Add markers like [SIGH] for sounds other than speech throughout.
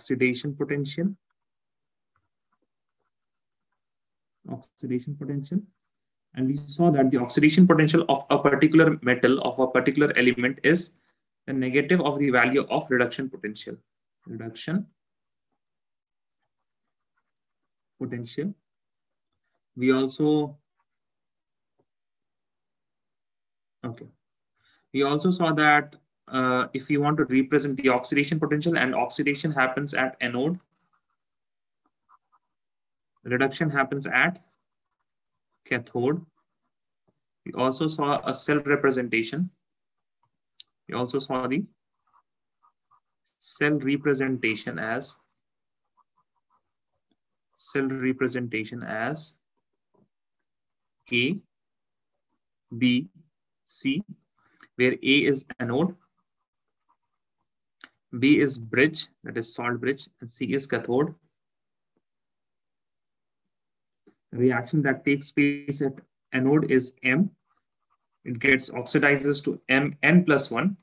oxidation potential. Oxidation potential. And we saw that the oxidation potential of a particular metal of a particular element is the negative of the value of reduction potential. Reduction potential. We also okay. We also saw that uh, if you want to represent the oxidation potential and oxidation happens at anode reduction happens at cathode. We also saw a cell representation. We also saw the cell representation as cell representation as A, B, C, where A is anode, B is bridge, that is salt bridge, and C is cathode reaction that takes place at anode is M. It gets oxidizes to Mn plus 1.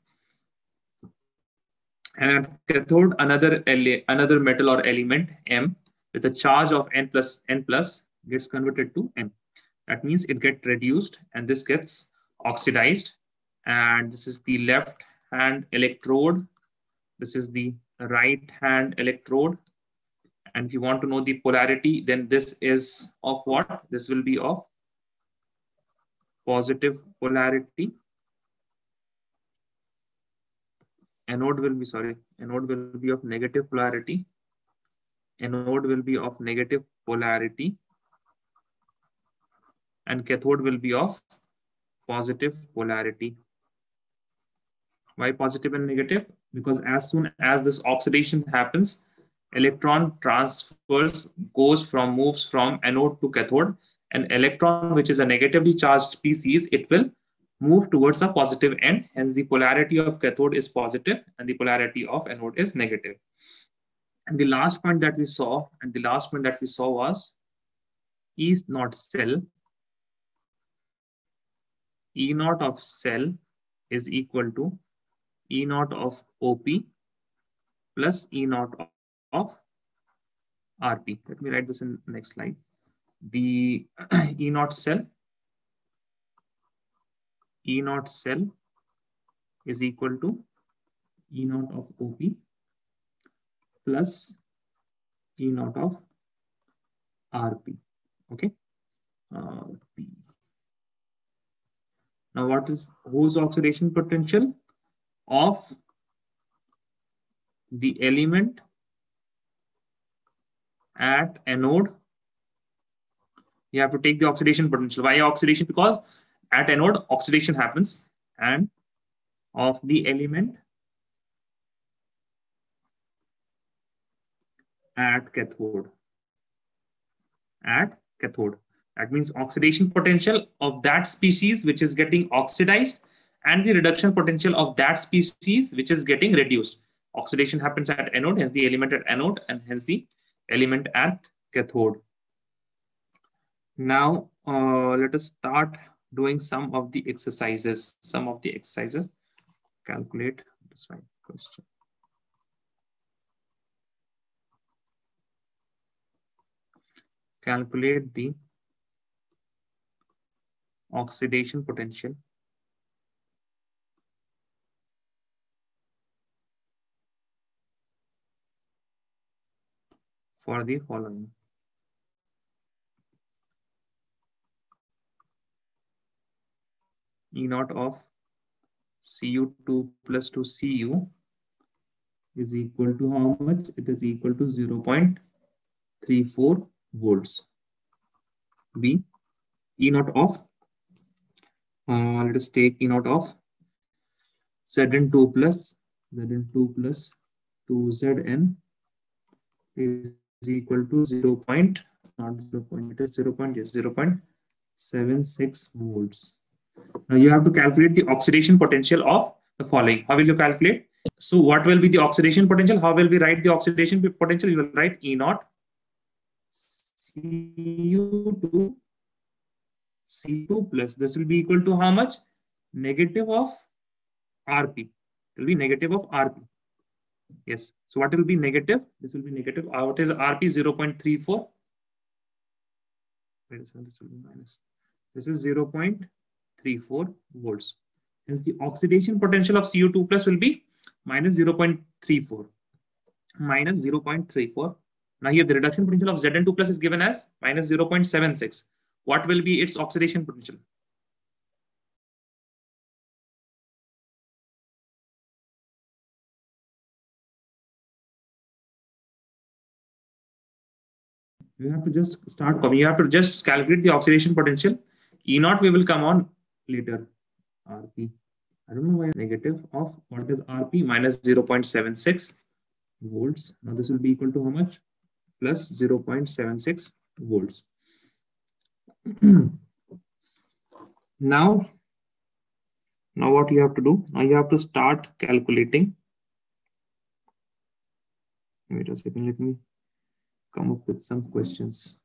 And at cathode, another, another metal or element, M, with a charge of N plus N plus gets converted to M. That means it gets reduced and this gets oxidized. And this is the left hand electrode. This is the right hand electrode and if you want to know the polarity, then this is of what? This will be of positive polarity. Anode will be, sorry, anode will be of negative polarity. Anode will be of negative polarity. And cathode will be of positive polarity. Why positive and negative? Because as soon as this oxidation happens, electron transfers goes from moves from anode to cathode an electron which is a negatively charged species it will move towards a positive end hence the polarity of cathode is positive and the polarity of anode is negative. and the last point that we saw and the last point that we saw was e naught cell e naught of cell is equal to e naught of op plus e naught of RP. Let me write this in next slide. The [CLEARS THROAT] E naught cell, E naught cell is equal to E naught of OP plus E naught of RP. Okay. Now, what is whose oxidation potential of the element at anode, you have to take the oxidation potential. Why oxidation? Because at anode, oxidation happens and of the element at cathode. At cathode. That means oxidation potential of that species which is getting oxidized and the reduction potential of that species which is getting reduced. Oxidation happens at anode, hence the element at anode, and hence the element at cathode. Now, uh, let us start doing some of the exercises. Some of the exercises. Calculate. Fine. Question. Calculate the oxidation potential for the following. E naught of Cu2 plus 2 Cu is equal to how much? It is equal to 0 0.34 volts. B, E naught of, uh, let us take E naught of Zn2 plus Zn2 plus 2Zn is is equal to 0 point, not 0 point, it is 0 point, yes, 0 0.76 volts. Now you have to calculate the oxidation potential of the following. How will you calculate? So what will be the oxidation potential? How will we write the oxidation potential? You will write E naught Cu2 C2 plus. This will be equal to how much? Negative of RP. It will be negative of RP. Yes. So what will be negative? This will be negative. Uh, what is RP 0.34? Wait this will be minus. This is 0.34 volts. Hence the oxidation potential of Cu2 plus will be minus 0.34. Minus 0.34. Now here the reduction potential of Zn2 plus is given as minus 0.76. What will be its oxidation potential? You have to just start coming. You have to just calculate the oxidation potential. E naught we will come on later. RP. I don't know why negative of what is RP minus 0.76 volts. Now this will be equal to how much? Plus 0.76 volts. [CLEARS THROAT] now, now what you have to do? Now you have to start calculating. Wait a second, let me come up with some questions.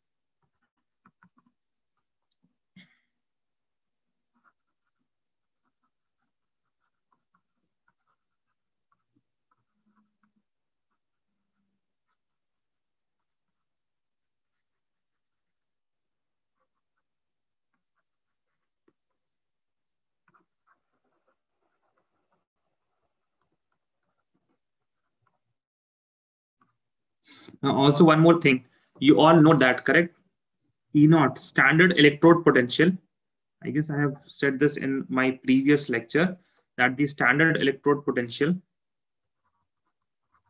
Now, also one more thing. You all know that, correct? E naught, standard electrode potential. I guess I have said this in my previous lecture that the standard electrode potential,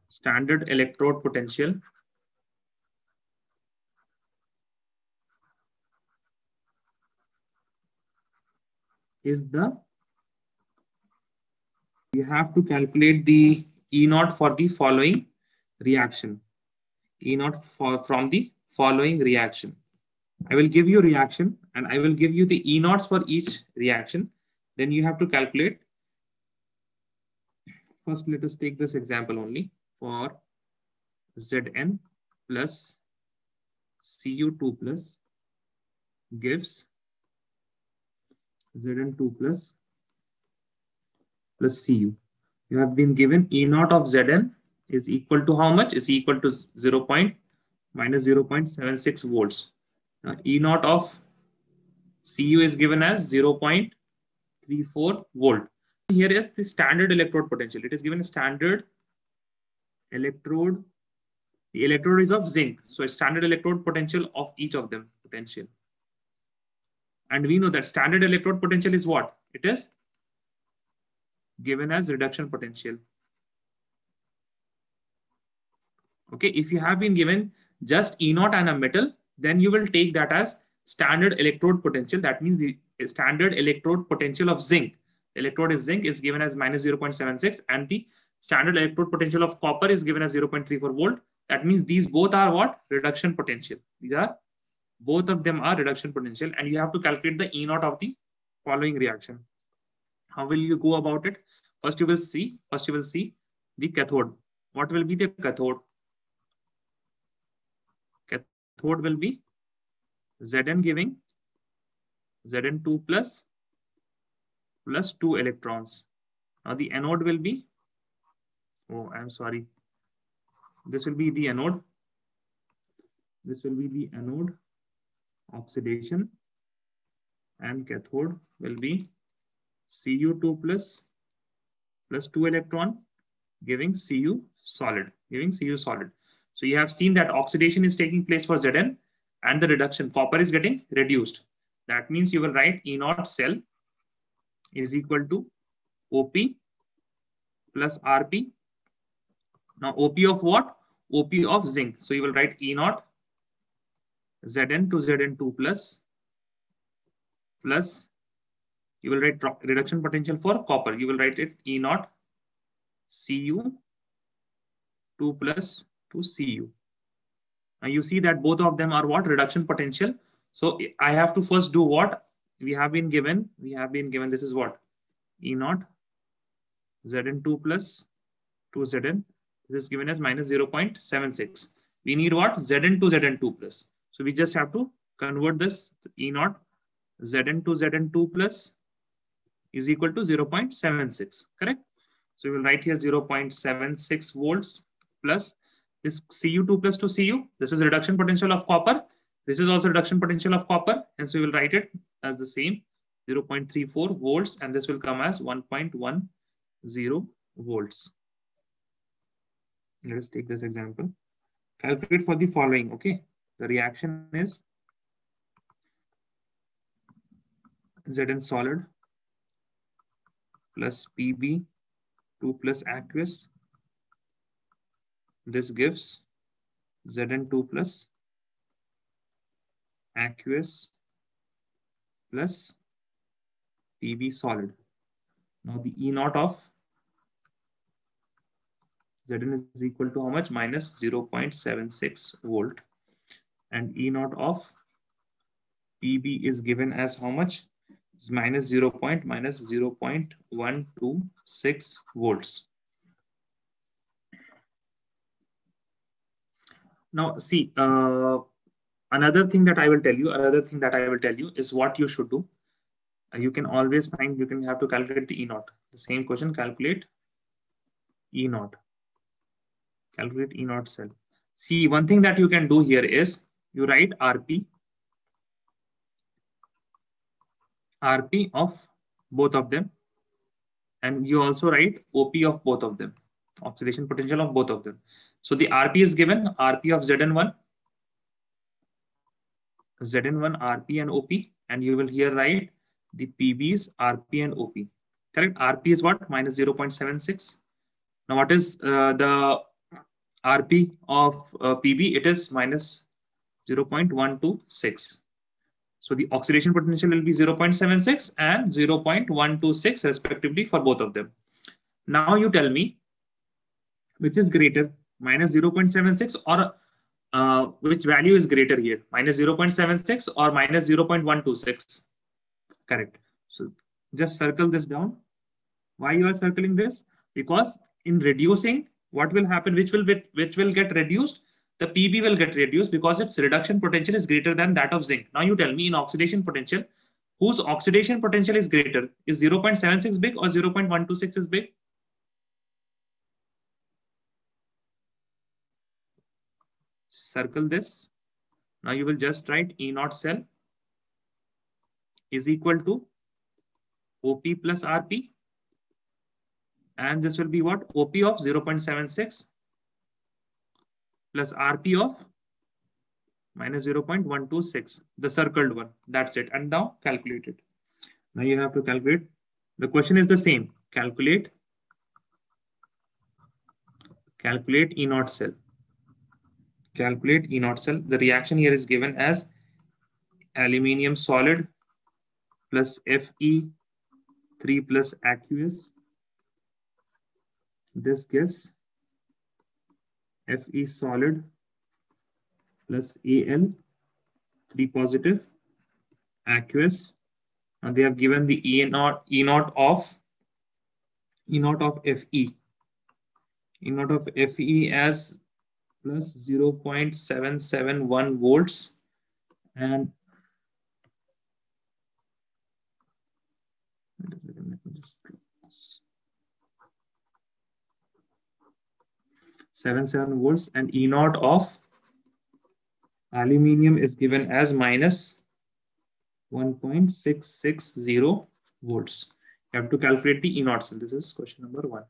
standard electrode potential is the, you have to calculate the E naught for the following reaction. E naught for, from the following reaction. I will give you reaction and I will give you the E naughts for each reaction. Then you have to calculate. First, let us take this example only for Zn plus Cu2 plus gives Zn2 plus plus Cu. You have been given E naught of Zn is equal to how much? Is equal to 0. Point, minus 0 0.76 volts. Now, E naught of Cu is given as 0 0.34 volt. Here is the standard electrode potential. It is given a standard electrode. The electrode is of zinc. So standard electrode potential of each of them potential. And we know that standard electrode potential is what? It is given as reduction potential. Okay, if you have been given just E naught and a metal, then you will take that as standard electrode potential. That means the standard electrode potential of zinc. Electrode is zinc is given as minus 0.76 and the standard electrode potential of copper is given as 0.34 volt. That means these both are what? Reduction potential. These are, both of them are reduction potential and you have to calculate the E naught of the following reaction. How will you go about it? First you will see, first you will see the cathode. What will be the cathode? Cathode will be Zn giving Zn2 plus plus 2 electrons. Now the anode will be, oh, I'm sorry. This will be the anode. This will be the anode oxidation and cathode will be Cu2 plus plus 2 electron giving Cu solid, giving Cu solid. So you have seen that oxidation is taking place for Zn and the reduction, copper is getting reduced. That means you will write E naught cell is equal to OP plus RP. Now OP of what? OP of zinc. So you will write E naught Zn to Zn2 plus plus you will write reduction potential for copper. You will write it E naught Cu 2 plus to Cu. Now you see that both of them are what? Reduction potential. So I have to first do what? We have been given, we have been given, this is what? E naught, Zn2 plus 2Zn. This is given as minus 0.76. We need what? Zn2, Zn2 plus. So we just have to convert this E naught, Zn2, Zn2 plus is equal to 0.76, correct? So we will write here 0.76 volts plus this Cu2 plus 2 Cu. This is reduction potential of copper. This is also reduction potential of copper. Hence we will write it as the same 0.34 volts and this will come as 1.10 volts. Let us take this example. Calculate for the following, okay? The reaction is Zn solid plus Pb 2 plus aqueous. This gives Zn2 plus aqueous plus Pb solid. Now the E naught of Zn is equal to how much? Minus 0.76 volt. And E naught of Pb is given as how much? It's minus 0. Point, minus 0 0.126 volts. Now see, uh, another thing that I will tell you, another thing that I will tell you is what you should do. Uh, you can always find, you can have to calculate the E naught. The same question, calculate E naught calculate E naught cell. See, one thing that you can do here is you write RP, RP of both of them. And you also write OP of both of them, oxidation potential of both of them. So the RP is given, RP of Zn1, Zn1, RP and OP. And you will here write the PBs, RP and OP. Correct? RP is what? Minus 0.76. Now what is uh, the RP of uh, PB, it is minus 0.126. So the oxidation potential will be 0.76 and 0.126 respectively for both of them. Now you tell me which is greater, minus 0.76 or uh, which value is greater here, minus 0.76 or minus 0.126. Correct. So just circle this down. Why you are circling this? Because in reducing what will happen, which will, which will get reduced? The PB will get reduced because its reduction potential is greater than that of zinc. Now you tell me in oxidation potential, whose oxidation potential is greater? Is 0.76 big or 0.126 is big? Circle this. Now you will just write E naught cell is equal to OP plus RP and this will be what? OP of 0.76 plus RP of minus 0.126, the circled one. That's it. And now calculate it. Now you have to calculate. The question is the same. Calculate. Calculate E naught cell. Calculate E naught cell. The reaction here is given as aluminium solid plus Fe 3 plus aqueous. This gives Fe solid plus Al 3 positive aqueous. And they have given the E naught E naught of E naught of Fe. E naught of Fe as plus 0 0.771 volts and 77 volts and E naught of aluminium is given as minus 1.660 volts. You have to calculate the E naught. So this is question number one.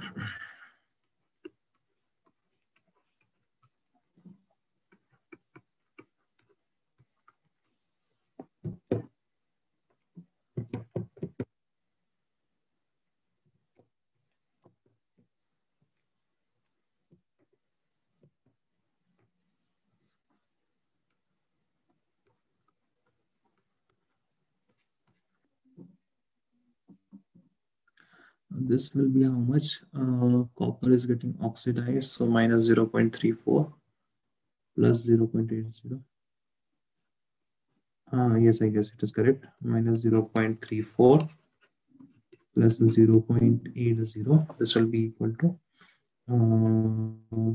Mm-hmm. This will be how much uh, copper is getting oxidized. So minus 0 0.34 plus 0 0.80. Uh, yes, I guess it is correct. Minus 0 0.34 plus 0 0.80. This will be equal to uh,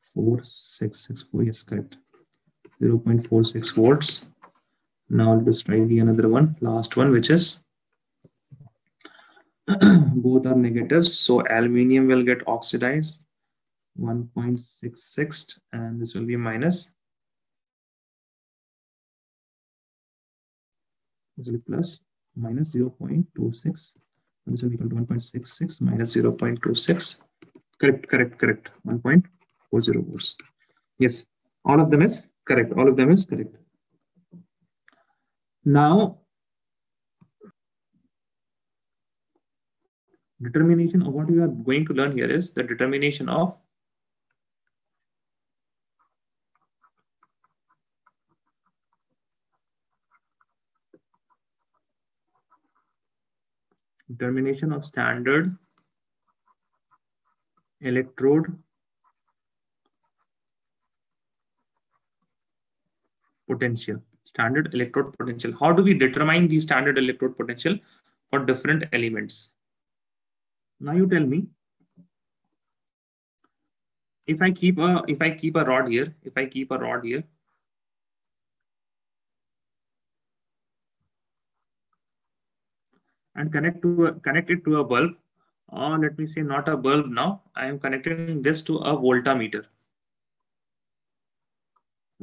4664. Yes, correct. 0 0.46 volts. Now let's try the another one, last one, which is [CLEARS THROAT] both are negatives. So aluminium will get oxidized 1.66 and this will be minus. This will be plus minus 0.26. This will be equal to 1.66 minus 0.26. Correct, correct, correct. 1.40 volts. Yes, all of them is correct. All of them is correct. Now determination of what we are going to learn here is the determination of determination of standard electrode potential standard electrode potential. How do we determine the standard electrode potential for different elements now you tell me if I keep a if I keep a rod here, if I keep a rod here, and connect to a, connect it to a bulb, or let me say not a bulb now. I am connecting this to a voltmeter.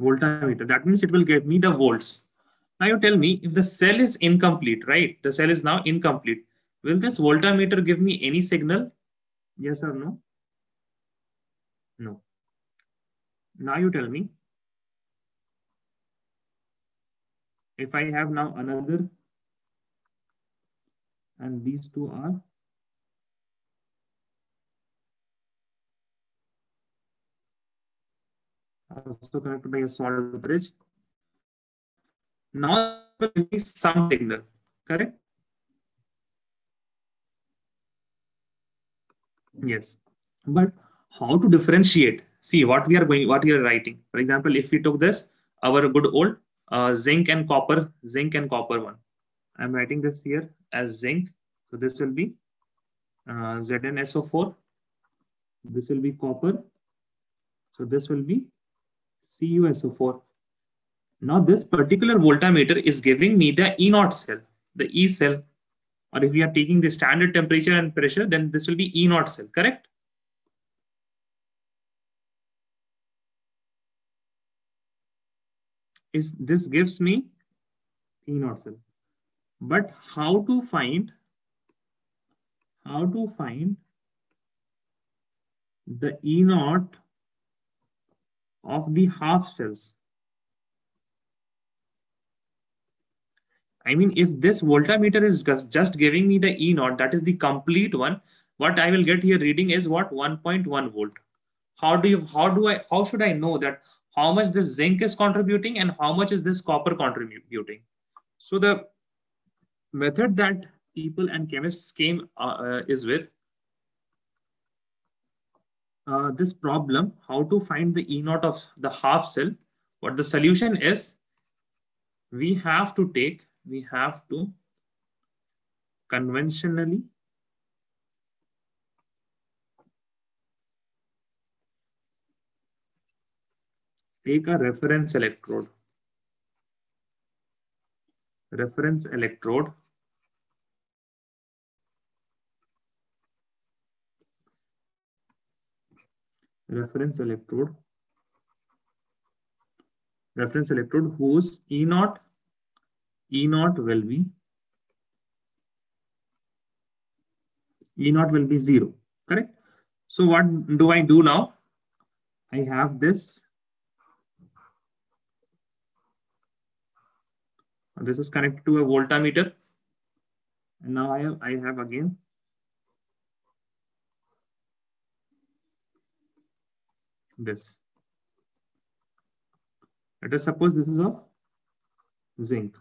Voltmeter. That means it will give me the volts. Now you tell me if the cell is incomplete, right? The cell is now incomplete. Will this voltmeter give me any signal? Yes or no? No. Now you tell me. If I have now another, and these two are also connected by a salt bridge. Now some signal, correct? Yes. But how to differentiate? See what we are going, what we are writing. For example, if we took this, our good old uh, zinc and copper, zinc and copper one. I'm writing this here as zinc. So this will be uh, ZnSO4. This will be copper. So this will be CuSO4. Now this particular voltmeter is giving me the E naught cell, the E cell or if we are taking the standard temperature and pressure, then this will be E naught cell, correct? Is this gives me E naught cell. But how to find how to find the E naught of the half cells? I mean, if this voltmeter is just giving me the E naught, that is the complete one, what I will get here reading is what 1.1 volt. How do you, how do I, how should I know that how much this zinc is contributing and how much is this copper contributing? So the method that people and chemists came uh, uh, is with uh, this problem, how to find the E naught of the half cell. What the solution is, we have to take we have to conventionally take a reference electrode. Reference electrode reference electrode reference electrode whose E naught E naught will be E naught will be zero, correct? So what do I do now? I have this. This is connected to a voltmeter. And now I have, I have again this. Let us suppose this is of zinc.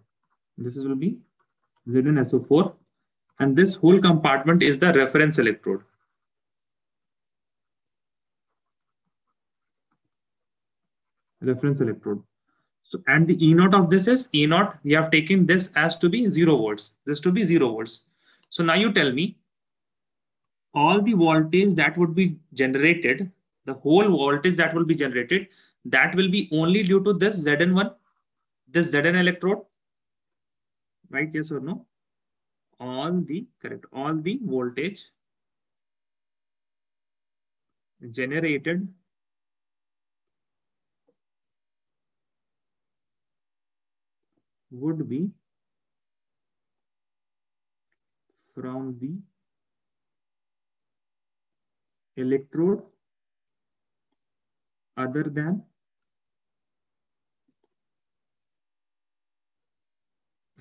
This will be ZnSO4 and this whole compartment is the reference electrode. Reference electrode. So, and the E naught of this is E naught. We have taken this as to be zero volts. This to be zero volts. So now you tell me all the voltage that would be generated, the whole voltage that will be generated, that will be only due to this Zn1, this Zn electrode, right? Yes or no? All the, correct, all the voltage generated would be from the electrode other than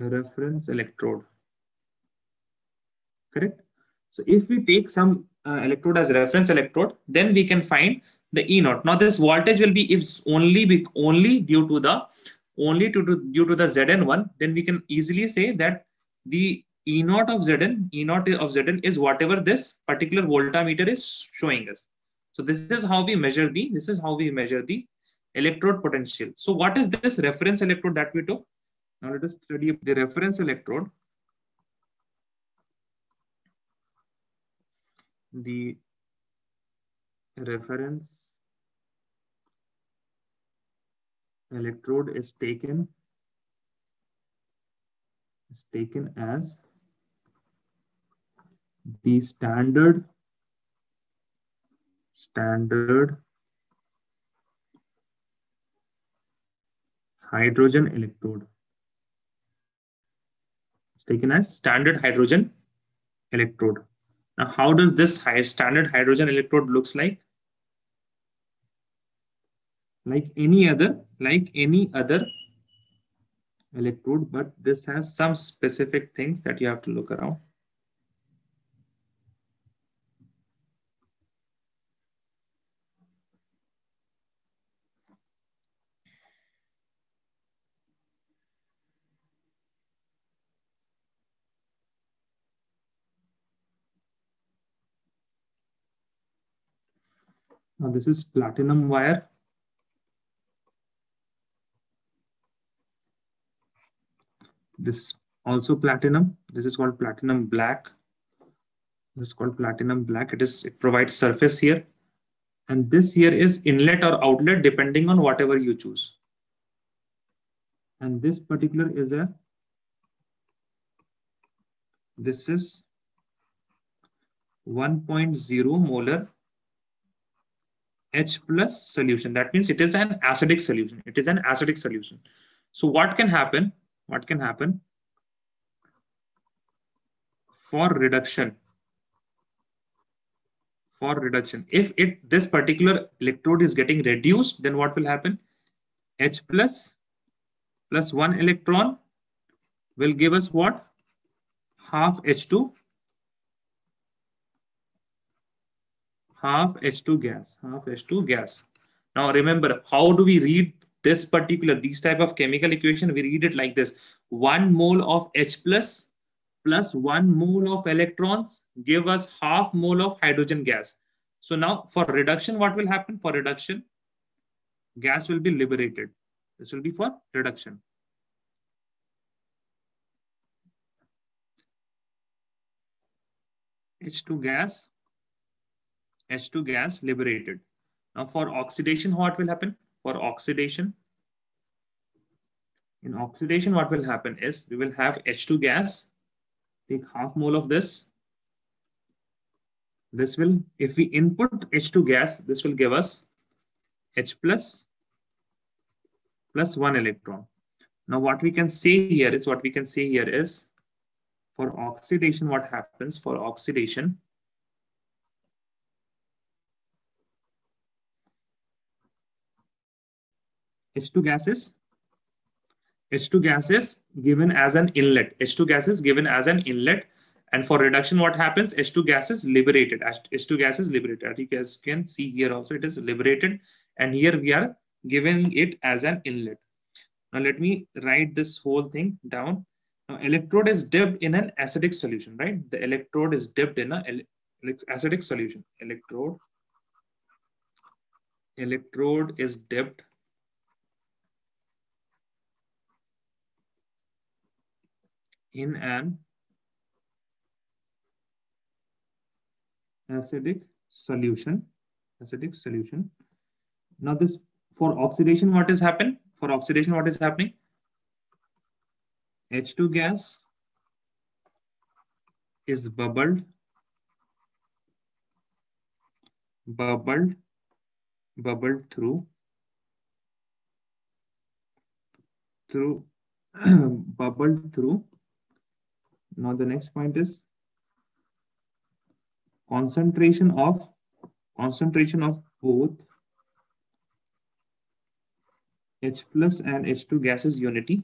reference electrode. Correct? So if we take some uh, electrode as reference electrode, then we can find the E naught. Now this voltage will be if only be only due to the only to, to due to the Zn1, then we can easily say that the E naught of Zn, E naught of Zn is whatever this particular voltmeter is showing us. So this is how we measure the this is how we measure the electrode potential. So what is this reference electrode that we took? Now let us study the reference electrode. The reference electrode is taken is taken as the standard standard hydrogen electrode taken as standard hydrogen electrode. Now, how does this high standard hydrogen electrode looks like? Like any other, like any other electrode, but this has some specific things that you have to look around. Now this is platinum wire. This is also platinum. This is called platinum black. This is called platinum black. It is it provides surface here. And this here is inlet or outlet depending on whatever you choose. And this particular is a this is 1.0 molar H plus solution. That means it is an acidic solution. It is an acidic solution. So what can happen? What can happen? For reduction, for reduction, if it this particular electrode is getting reduced, then what will happen? H plus plus one electron will give us what? Half H2 half H2 gas, half H2 gas. Now remember, how do we read this particular, these type of chemical equation? We read it like this. One mole of H plus plus one mole of electrons give us half mole of hydrogen gas. So now for reduction, what will happen? For reduction, gas will be liberated. This will be for reduction. H2 gas H2 gas liberated. Now for oxidation, what will happen? For oxidation, in oxidation, what will happen is we will have H2 gas, take half mole of this. This will, if we input H2 gas, this will give us H plus plus one electron. Now what we can say here is what we can say here is for oxidation, what happens for oxidation, H2 gases. H2 gas is given as an inlet. H2 gas is given as an inlet. And for reduction, what happens? H2 gas is liberated. H2 gas is liberated. You guys can see here also it is liberated. And here we are giving it as an inlet. Now let me write this whole thing down. Now electrode is dipped in an acidic solution, right? The electrode is dipped in an acidic solution. Electrode, electrode is dipped in an acidic solution acidic solution. Now this for oxidation what has happened for oxidation what is happening? H2 gas is bubbled bubbled bubbled through through [CLEARS THROAT] bubbled through now the next point is concentration of concentration of both H plus and H2 gases unity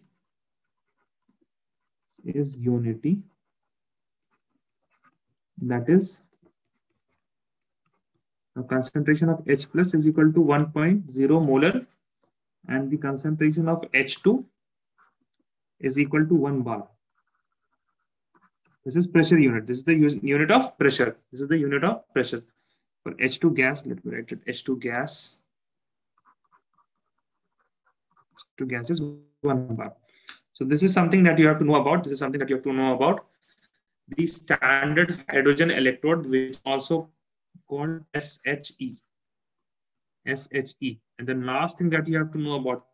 is unity that is the concentration of H plus is equal to 1.0 molar and the concentration of H2 is equal to 1 bar. This is pressure unit. This is the unit of pressure. This is the unit of pressure. For H2 gas, let me write it. H2 gas. H2 gas is 1 bar. So this is something that you have to know about. This is something that you have to know about. The standard hydrogen electrode, which also called SHE. SHE. And the last thing that you have to know about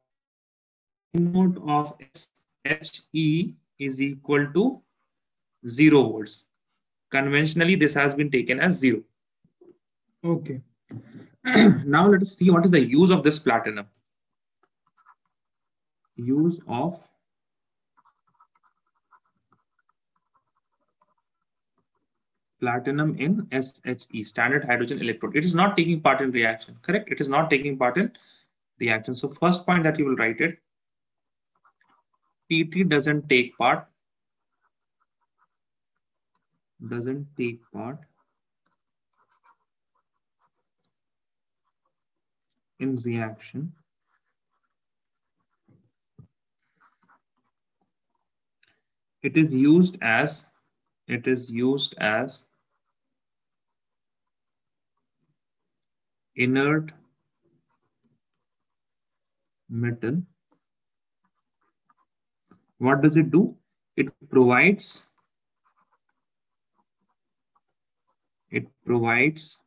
the node of SHE is equal to 0 volts. Conventionally, this has been taken as 0. Okay. [CLEARS THROAT] now let us see what is the use of this platinum. Use of platinum in SHE, standard hydrogen electrode. It is not taking part in reaction, correct? It is not taking part in reaction. So first point that you will write it, PT doesn't take part doesn't take part in reaction. It is used as it is used as inert metal. What does it do? It provides It provides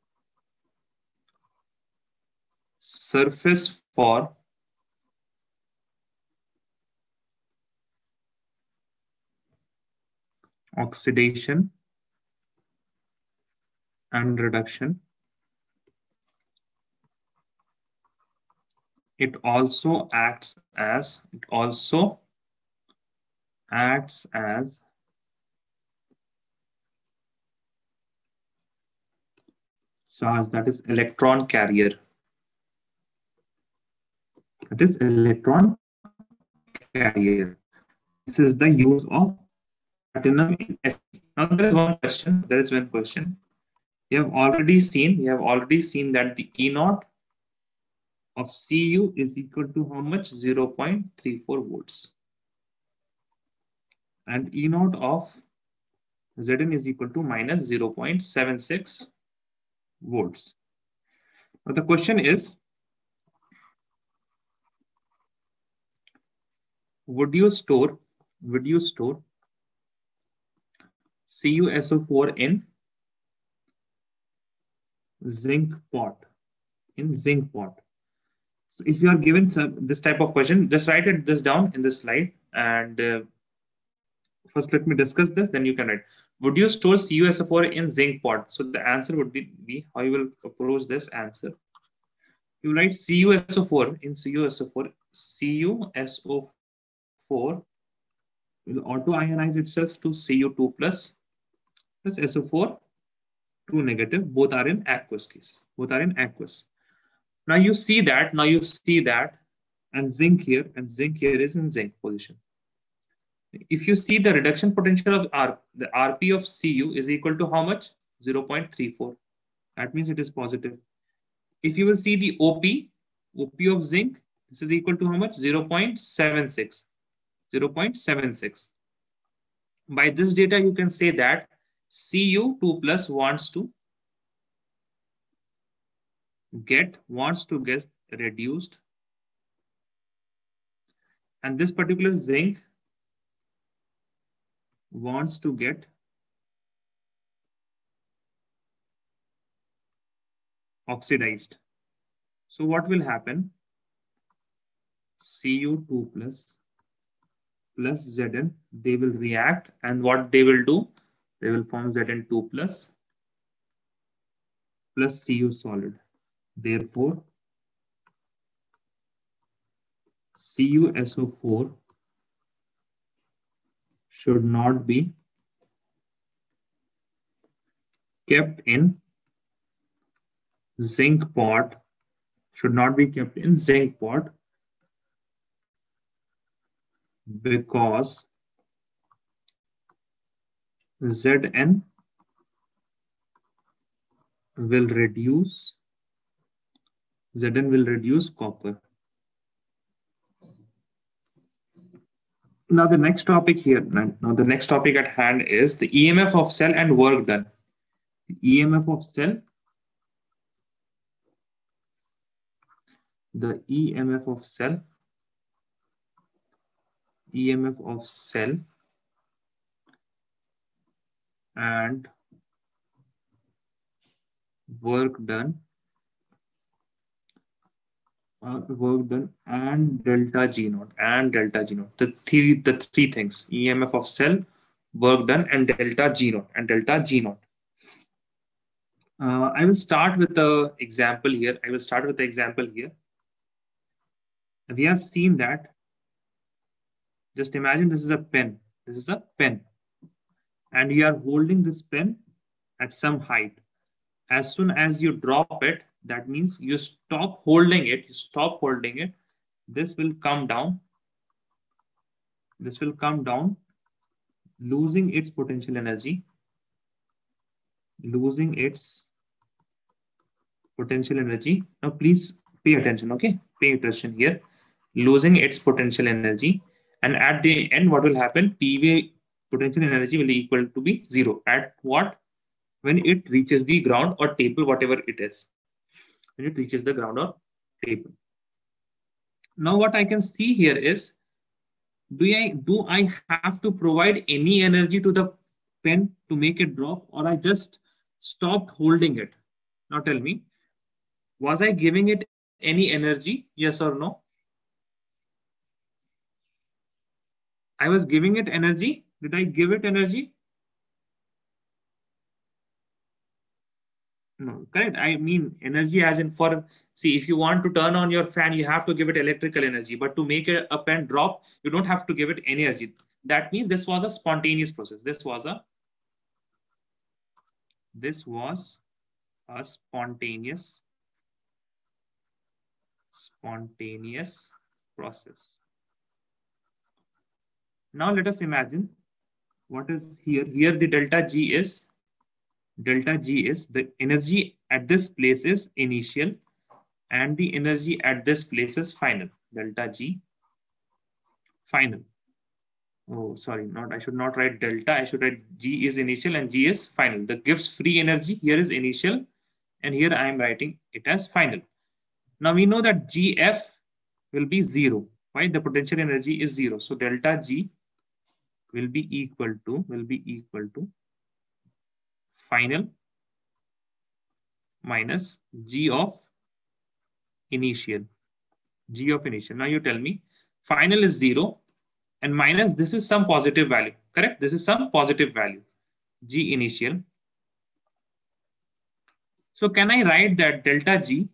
surface for oxidation and reduction. It also acts as, it also acts as charge that is electron carrier. That is electron carrier. This is the use of platinum in Now there is one question. There is one question. We have already seen, we have already seen that the E naught of Cu is equal to how much? 0 0.34 volts. And E naught of Zn is equal to minus 0 0.76 volts. Now the question is, would you store, would you store CuSO4 in zinc pot, in zinc pot? So if you are given some, this type of question, just write it this down in this slide. And uh, first let me discuss this, then you can write. Would you store CuSO4 in zinc pot? So the answer would be, be how you will approach this answer. You write CuSO4 in CuSO4. CuSO4 will auto ionize itself to Cu2 plus plus SO4 2 negative. Both are in aqueous case. Both are in aqueous. Now you see that. Now you see that and zinc here, and zinc here is in zinc position. If you see the reduction potential of R, the RP of Cu is equal to how much? 0.34. That means it is positive. If you will see the OP, OP of zinc, this is equal to how much? 0.76. 0.76. By this data, you can say that Cu2 plus wants to get, wants to get reduced. And this particular zinc wants to get oxidized. So what will happen? Cu2 plus plus Zn, they will react and what they will do, they will form Zn2 plus plus Cu solid. Therefore, CuSO4 should not be kept in zinc pot, should not be kept in zinc pot because Zn will reduce, Zn will reduce copper. Now the next topic here, now the next topic at hand is the EMF of cell and work done. The EMF of cell, the EMF of cell EMF of cell and work done uh, work done and delta G naught and delta G naught. The three the three things EMF of cell, work done, and delta G naught and delta G naught. Uh, I will start with the example here. I will start with the example here. We have seen that just imagine this is a pen. This is a pen. And you are holding this pen at some height. As soon as you drop it, that means you stop holding it, you stop holding it. This will come down. This will come down, losing its potential energy, losing its potential energy. Now, please pay attention, okay? Pay attention here. Losing its potential energy and at the end, what will happen? PV potential energy will equal to be zero. At what? When it reaches the ground or table, whatever it is. When it reaches the ground or table. Now what I can see here is, do I, do I have to provide any energy to the pen to make it drop or I just stopped holding it? Now tell me, was I giving it any energy? Yes or no? I was giving it energy. Did I give it energy? No, correct. I mean energy as in for, see, if you want to turn on your fan, you have to give it electrical energy. But to make a, a pen drop, you don't have to give it energy. That means this was a spontaneous process. This was a, this was a spontaneous, spontaneous process. Now let us imagine what is here. Here the delta G is, delta G is the energy at this place is initial and the energy at this place is final. Delta G final. Oh, sorry, not I should not write delta. I should write G is initial and G is final. The Gibbs free energy here is initial and here I am writing it as final. Now we know that GF will be zero. right? The potential energy is zero. So delta G will be equal to will be equal to final minus g of initial. G of initial. Now you tell me final is 0 and minus this is some positive value correct? This is some positive value g initial. So can i write that delta g?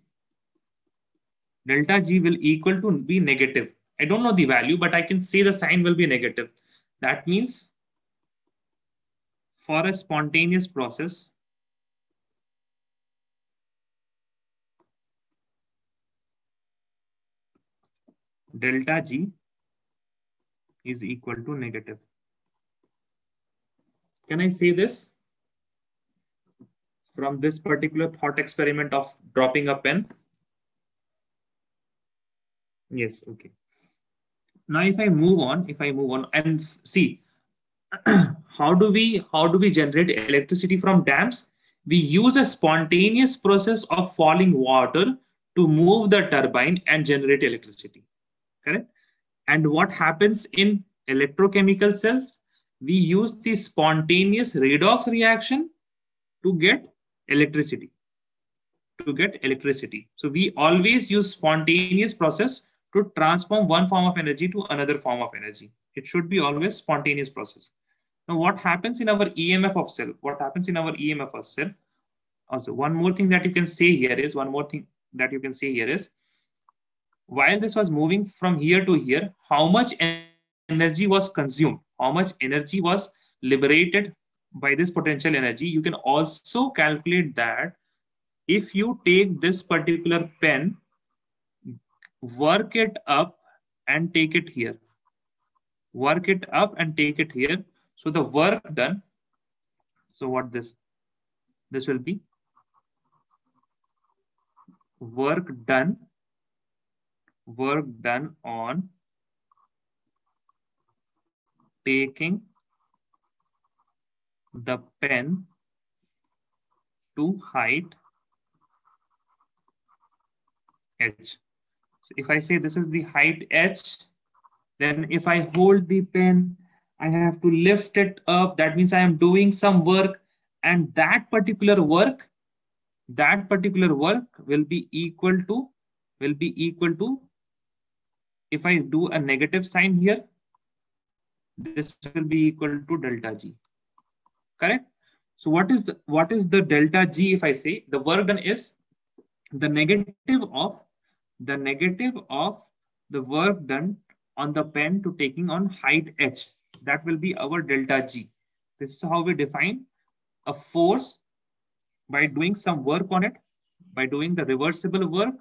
Delta g will equal to be negative. I don't know the value but i can say the sign will be negative. That means for a spontaneous process, delta G is equal to negative. Can I say this? From this particular thought experiment of dropping a pen? Yes, okay. Now if I move on, if I move on and see, [CLEARS THROAT] how do we how do we generate electricity from dams? We use a spontaneous process of falling water to move the turbine and generate electricity. Correct? And what happens in electrochemical cells? We use the spontaneous redox reaction to get electricity. To get electricity. So we always use spontaneous process to transform one form of energy to another form of energy. It should be always spontaneous process. Now, what happens in our EMF of cell? What happens in our EMF of cell? Also, one more thing that you can say here is one more thing that you can say here is while this was moving from here to here, how much energy was consumed? How much energy was liberated by this potential energy? You can also calculate that if you take this particular pen, work it up and take it here. Work it up and take it here. So the work done, so what this, this will be work done, work done on taking the pen to height h. So if I say this is the height h, then if I hold the pen I have to lift it up. That means I am doing some work and that particular work, that particular work will be equal to, will be equal to, if I do a negative sign here, this will be equal to delta G, correct? So what is the, what is the delta G if I say the work done is the negative of the negative of the work done on the pen to taking on height h that will be our delta G. This is how we define a force by doing some work on it, by doing the reversible work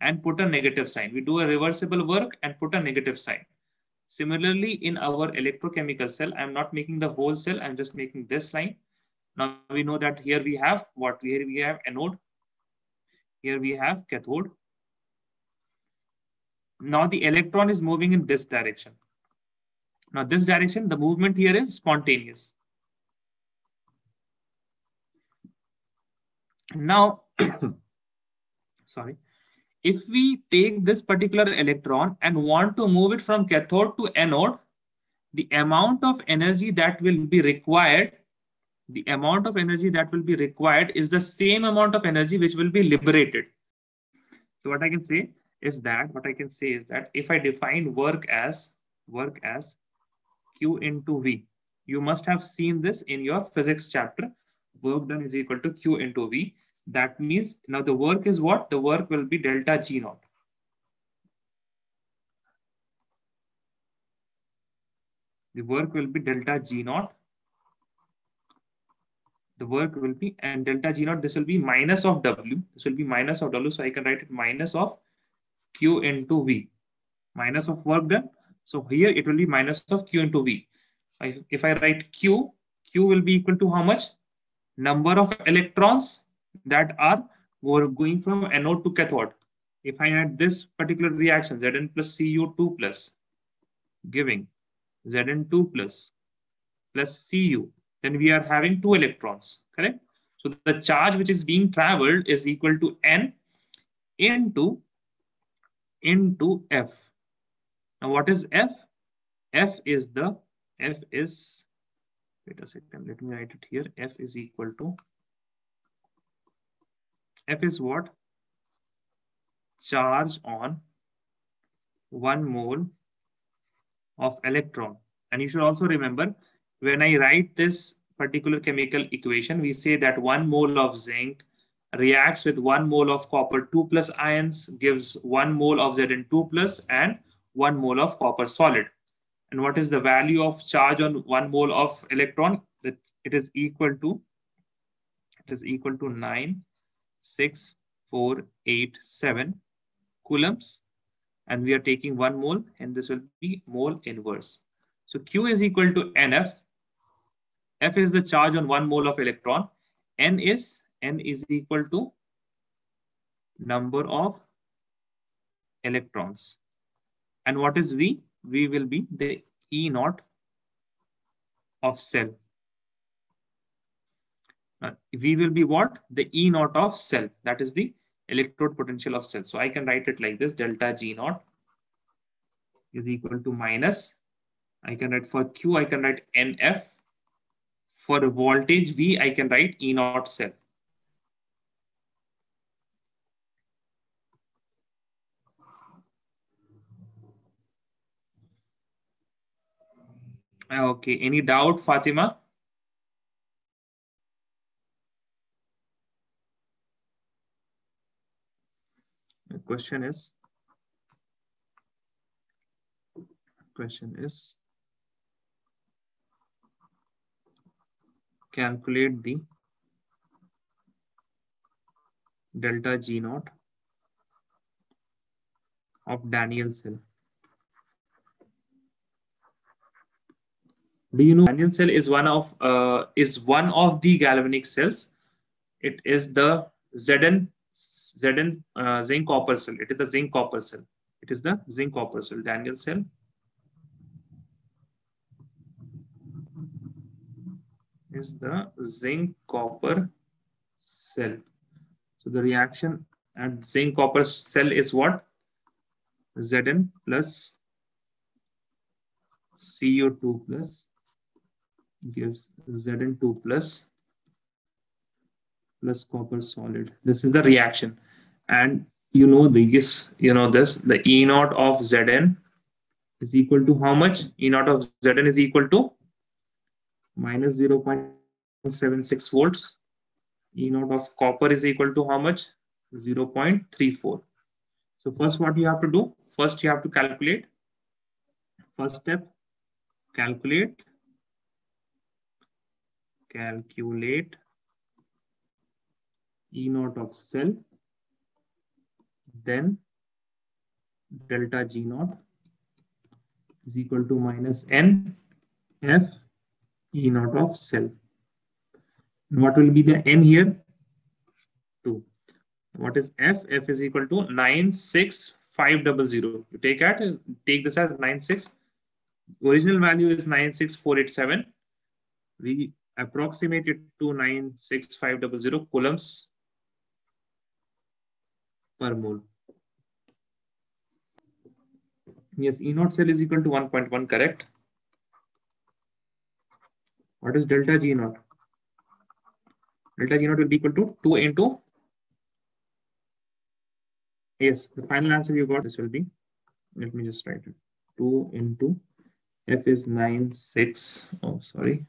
and put a negative sign. We do a reversible work and put a negative sign. Similarly, in our electrochemical cell, I'm not making the whole cell, I'm just making this line. Now we know that here we have what? Here we have anode. Here we have cathode. Now the electron is moving in this direction. Now this direction, the movement here is spontaneous. Now, [COUGHS] sorry, if we take this particular electron and want to move it from cathode to anode, the amount of energy that will be required, the amount of energy that will be required is the same amount of energy which will be liberated. So what I can say is that, what I can say is that if I define work as, work as Q into V. You must have seen this in your physics chapter. Work done is equal to Q into V. That means now the work is what? The work will be delta G naught. The work will be delta G naught. The work will be and delta G naught, this will be minus of W. This will be minus of W. So I can write it minus of Q into V. Minus of work done so here it will be minus of Q into V. If I write Q, Q will be equal to how much? Number of electrons that are going from anode to cathode. If I add this particular reaction, Zn plus Cu2 plus, giving Zn2 plus plus Cu, then we are having two electrons, correct? So the charge which is being traveled is equal to N into, into F. Now, what is F? F is the, F is, wait a second, let me write it here. F is equal to, F is what? Charge on one mole of electron. And you should also remember, when I write this particular chemical equation, we say that one mole of zinc reacts with one mole of copper 2 plus ions, gives one mole of Zn2 plus and 1 mole of copper solid. And what is the value of charge on 1 mole of electron? That it is equal to it is equal to 96487 coulombs. and we are taking one mole and this will be mole inverse. So Q is equal to NF. F is the charge on one mole of electron. N is N is equal to number of electrons. And what is V? V will be the E naught of cell. Now, v will be what? The E naught of cell. That is the electrode potential of cell. So I can write it like this, delta G naught is equal to minus. I can write for Q, I can write NF. For voltage V, I can write E naught cell. Ah, okay, any doubt, Fatima? The question is, question is, calculate the delta G naught of Daniell cell. Do you know Daniell cell is one of uh, is one of the galvanic cells. It is the zn zn uh, zinc copper cell. It is the zinc copper cell. It is the zinc copper cell Daniell cell. Is the zinc copper cell. So the reaction at zinc copper cell is what? Zn plus Cu2 plus gives Zn2 plus plus copper solid. This is the reaction. And you know this, you know this, the E naught of Zn is equal to how much? E naught of Zn is equal to minus 0.76 volts. E naught of copper is equal to how much? 0.34. So first what you have to do? First you have to calculate. First step, calculate calculate E naught of cell, then delta G naught is equal to minus N F E naught of cell. And what will be the N here? 2. What is F? F is equal to 96500. You take that, take this as 96. Original value is 96487. We approximated to 96500 coulombs per mole. Yes, E naught cell is equal to 1.1, correct? What is delta G naught? Delta G naught will be equal to 2 into. Yes, the final answer you got, this will be, let me just write it. 2 into F is 9, 6, oh, sorry,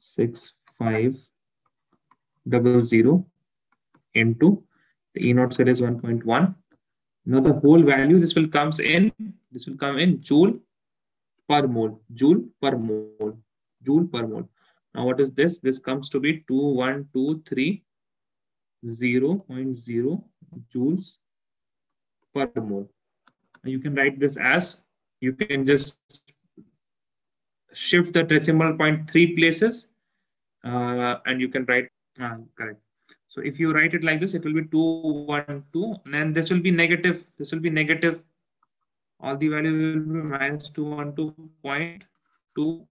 six five double zero into the E naught cell is 1.1. Now the whole value, this will comes in, this will come in joule per mole, joule per mole, joule per mole. Now what is this? This comes to be 2123 0.0 joules per mole. You can write this as, you can just shift the decimal point three places uh, and you can write uh, correct. So if you write it like this, it will be 2, 1, 2, and this will be negative. This will be negative. All the value will be minus 2, 1, 2, point 2,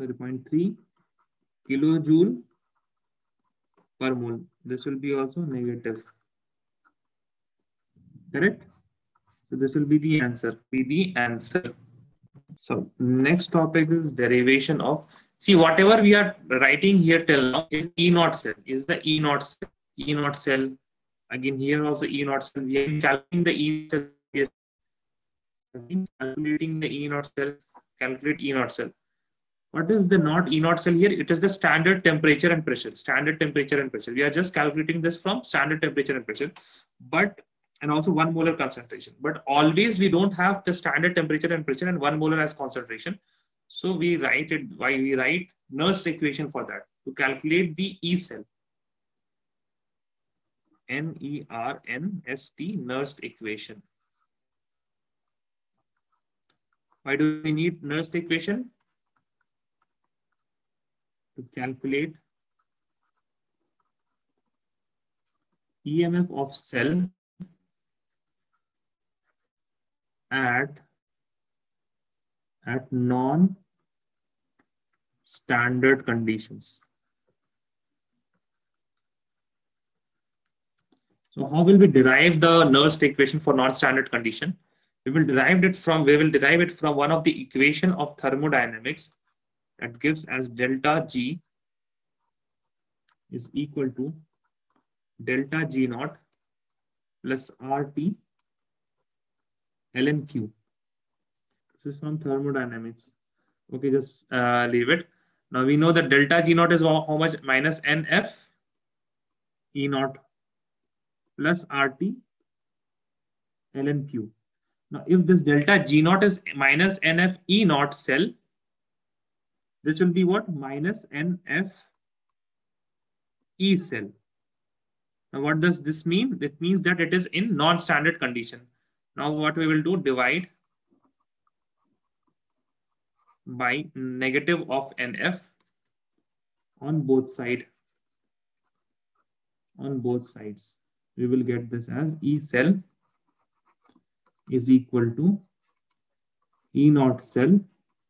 0.3 kilojoule per mole. This will be also negative. Correct? So this will be the answer. Be the answer. So next topic is derivation of See, whatever we are writing here till now is E naught cell, is the E naught cell. E naught cell. Again, here also E naught cell. We are calculating the E cell. Calculating the E naught cell. Calculate E naught cell. What is the not E naught cell here? It is the standard temperature and pressure. Standard temperature and pressure. We are just calculating this from standard temperature and pressure. But and also one molar concentration. But always we don't have the standard temperature and pressure and one molar as concentration. So we write it, why we write Nernst equation for that to calculate the E cell. N-E-R-N-S-T, Nernst equation. Why do we need Nernst equation? To calculate EMF of cell at at non standard conditions. So how will we derive the Nernst equation for non-standard condition? We will derive it from we will derive it from one of the equation of thermodynamics that gives as delta G is equal to delta G naught plus RT ln Q. This is from thermodynamics. Okay, just uh, leave it. Now we know that delta G naught is how much minus NF E naught plus RT ln Q. Now, if this delta G naught is minus NF E naught cell, this will be what? Minus NF E cell. Now, what does this mean? It means that it is in non-standard condition. Now, what we will do, divide by negative of NF on both side on both sides we will get this as E cell is equal to E naught cell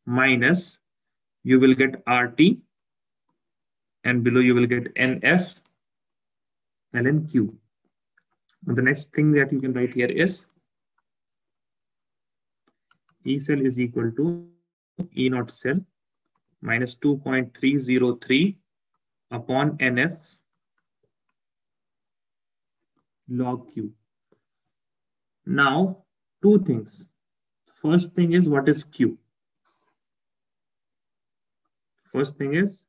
minus you will get RT and below you will get NF ln Q. the next thing that you can write here is E cell is equal to E naught cell minus 2.303 upon NF log Q. Now, two things. First thing is what is Q? First thing is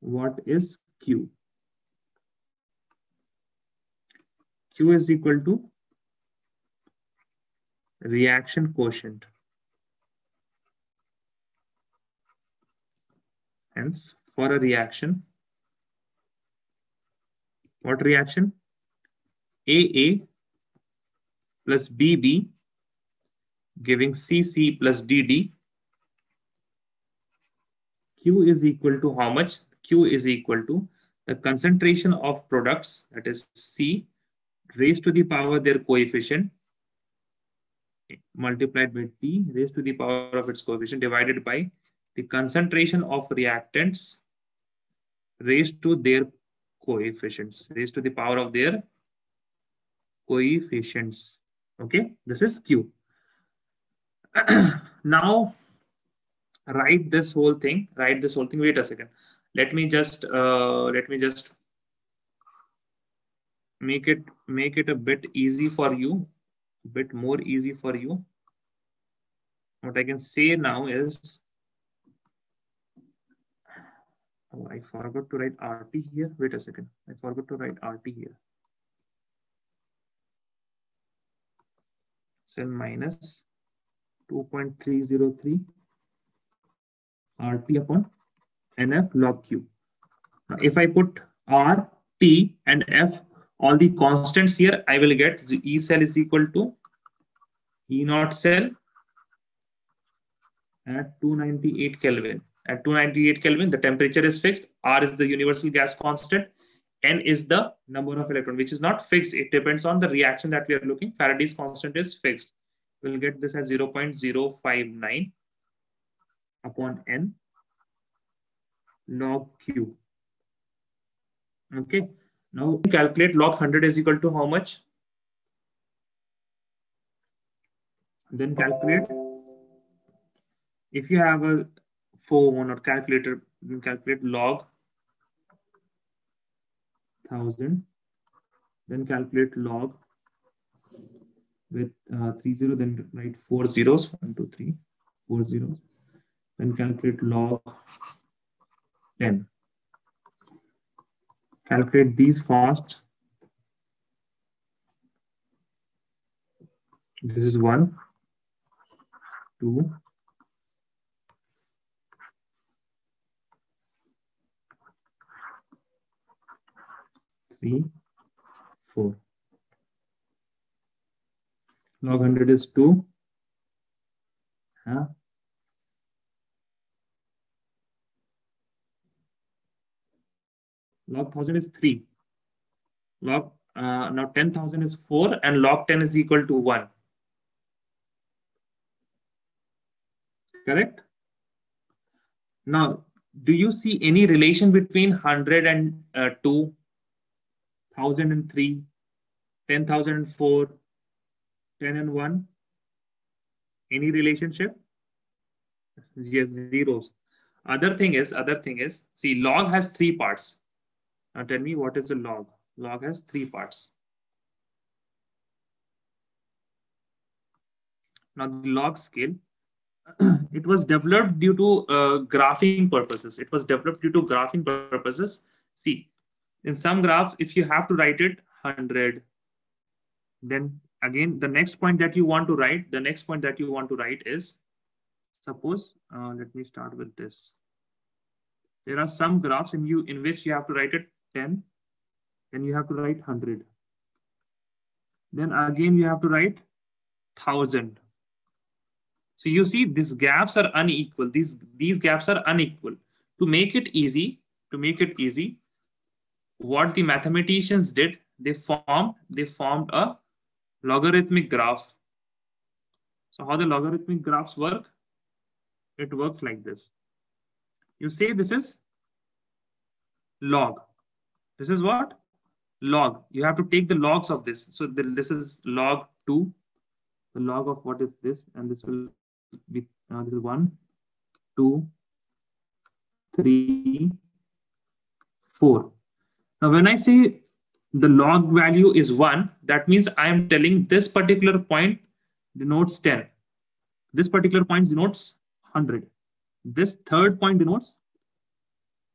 what is Q? Q is equal to reaction quotient. Hence, for a reaction, what reaction? AA plus BB giving CC plus DD. Q is equal to how much? Q is equal to the concentration of products, that is C, raised to the power their coefficient multiplied by T raised to the power of its coefficient divided by the concentration of reactants raised to their coefficients raised to the power of their coefficients. Okay, this is Q. [CLEARS THROAT] now write this whole thing, write this whole thing. Wait a second. Let me just uh, let me just make it make it a bit easy for you, bit more easy for you. What I can say now is Oh, I forgot to write RT here. Wait a second. I forgot to write RT here. Cell minus 2.303 RT upon NF log Q. Now, if I put R, T, and F, all the constants here, I will get E cell is equal to E naught cell at 298 Kelvin at 298 Kelvin, the temperature is fixed. R is the universal gas constant. N is the number of electron, which is not fixed. It depends on the reaction that we are looking. Faraday's constant is fixed. We'll get this as 0.059 upon N log Q. Okay. Now calculate log 100 is equal to how much? Then calculate. If you have a phone or calculator, you calculate log 1000, then calculate log with uh, 3 0, then write four zeros, one, two, three, four zeros, then calculate log 10. Calculate these fast. This is one, two, 3, 4. Log 100 is 2. Huh? Log 1000 is 3. Log uh, now 10,000 is 4 and log 10 is equal to 1. Correct? Now, do you see any relation between 100 and uh, 2, 1003, 10,004, 10 and 1? Any relationship? Yes, zeros. Other thing is, other thing is, see, log has three parts. Now tell me what is a log? Log has three parts. Now the log scale, [CLEARS THROAT] it was developed due to uh, graphing purposes. It was developed due to graphing purposes. See, in some graphs, if you have to write it 100, then again, the next point that you want to write, the next point that you want to write is, suppose, uh, let me start with this. There are some graphs in you in which you have to write it 10, then you have to write 100. Then again, you have to write 1000. So you see these gaps are unequal. These, these gaps are unequal. To make it easy, to make it easy, what the mathematicians did, they formed, they formed a logarithmic graph. So how the logarithmic graphs work? It works like this. You say this is log. This is what? Log. You have to take the logs of this. So the, this is log 2. The log of what is this? And this will be uh, this is one, two, three, four. Now, when I say the log value is one, that means I am telling this particular point denotes 10. This particular point denotes 100. This third point denotes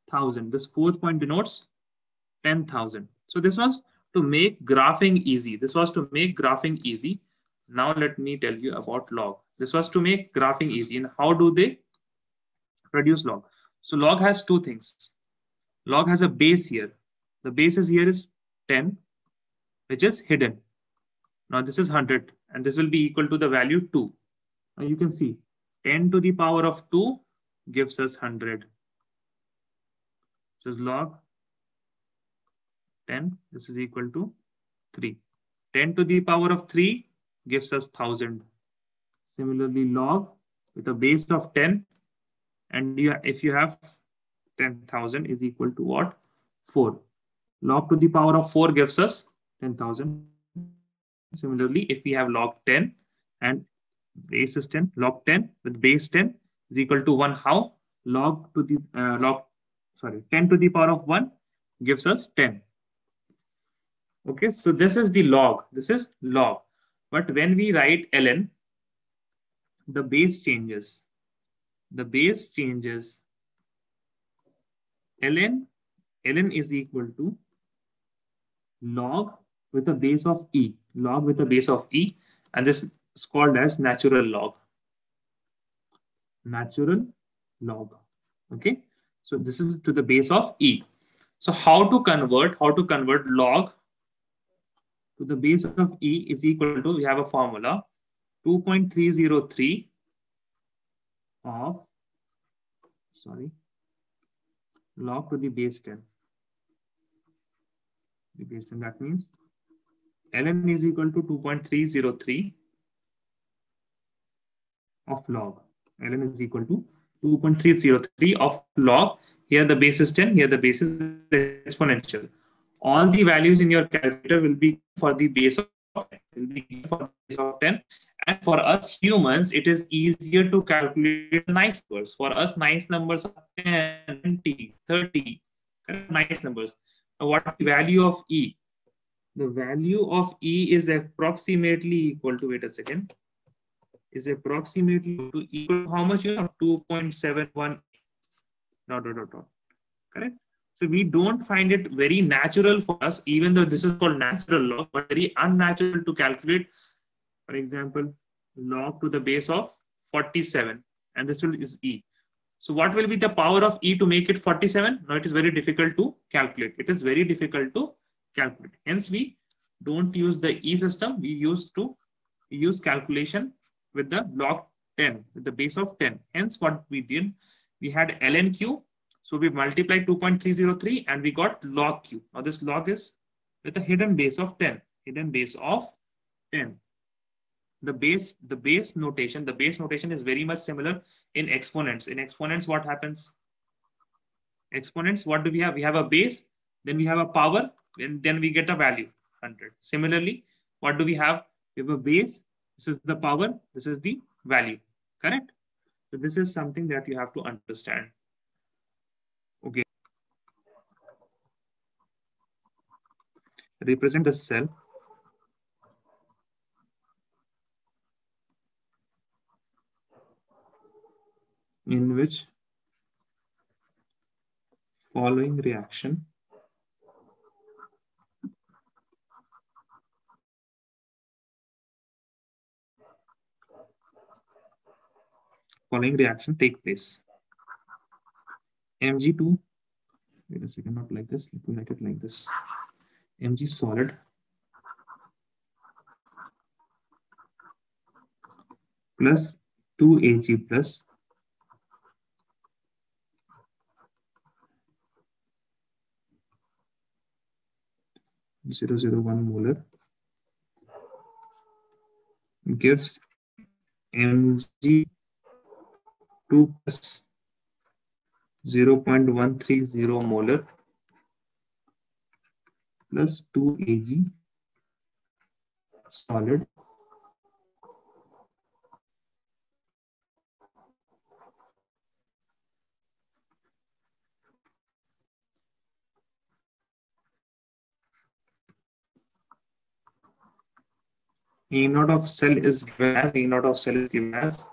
1000. This fourth point denotes 10,000. So this was to make graphing easy. This was to make graphing easy. Now let me tell you about log. This was to make graphing easy. And how do they produce log? So log has two things. Log has a base here. The base is here is 10, which is hidden. Now this is 100 and this will be equal to the value 2. Now you can see 10 to the power of 2 gives us 100. This is log 10. This is equal to 3. 10 to the power of 3 gives us 1000. Similarly, log with a base of 10 and you, if you have 10,000 is equal to what? 4. Log to the power of 4 gives us 10,000. Similarly, if we have log 10 and base is 10, log 10 with base 10 is equal to 1. How? Log to the uh, log, sorry, 10 to the power of 1 gives us 10. Okay, so this is the log. This is log. But when we write ln, the base changes. The base changes. ln, ln is equal to log with a base of e, log with a base of e, and this is called as natural log. Natural log. Okay, so this is to the base of e. So how to convert, how to convert log to the base of e is equal to, we have a formula, 2.303 of, sorry, log to the base 10. The base 10, that means ln is equal to 2.303 of log. ln is equal to 2.303 of log. Here the base is 10, here the base is exponential. All the values in your calculator will be for the base of 10. Will be for base of 10 and for us humans, it is easier to calculate nice numbers. For us, nice numbers are 10, 20, 30, nice numbers. Now, what the value of E? The value of E is approximately equal to, wait a second, is approximately to equal to how much you have? 2.71 dot, dot, dot, dot. Correct? So we don't find it very natural for us, even though this is called natural log, but very unnatural to calculate for example, log to the base of 47, and this will, is e. So what will be the power of e to make it 47? Now it is very difficult to calculate. It is very difficult to calculate. Hence, we don't use the E system. We use to use calculation with the log 10, with the base of 10. Hence, what we did, we had ln q. So we multiplied 2.303 and we got log q. Now this log is with a hidden base of 10, hidden base of 10. The base, the base notation, the base notation is very much similar in exponents. In exponents, what happens? Exponents, what do we have? We have a base, then we have a power, and then we get a value, 100. Similarly, what do we have? We have a base, this is the power, this is the value, correct? So this is something that you have to understand. Okay. Represent the cell. in which following reaction following reaction take place. Mg2, wait a second, not like this, let me write it like this. Mg solid. Plus 2Ag plus. 001 molar. Gives Mg 2 plus 0.130 molar plus 2 Ag solid E naught of cell is given as E naught of cell is given as